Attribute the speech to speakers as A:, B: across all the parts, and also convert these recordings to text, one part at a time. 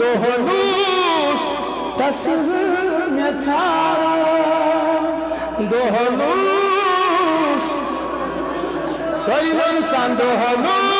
A: دوہلوس تصویر میں چھارا دوہلوس سوئی بنسان دوہلوس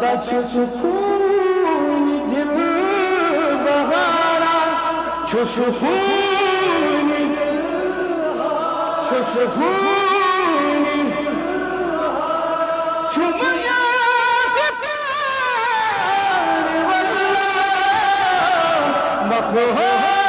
A: that you شوفوني دم بهارا شو شوفوني شو شوفوني شو بنا كتار والله مقهور